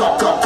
go, go.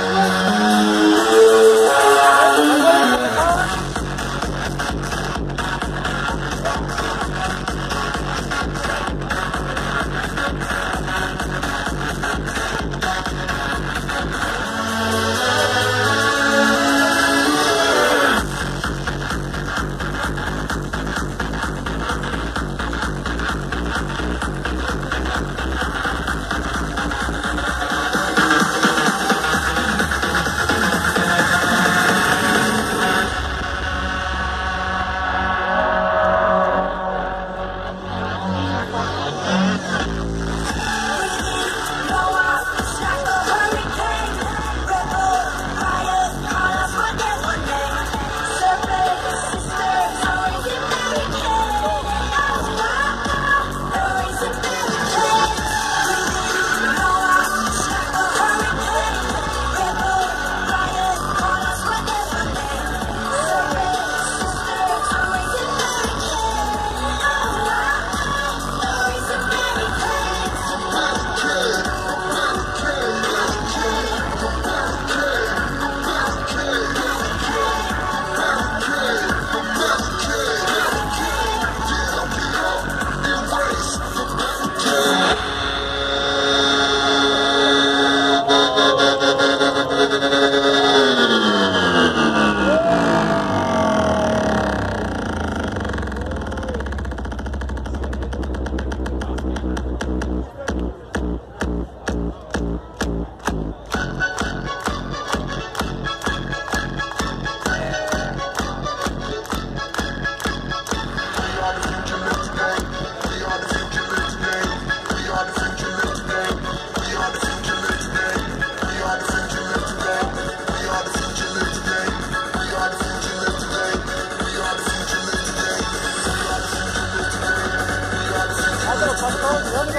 Oh, Go, let's go.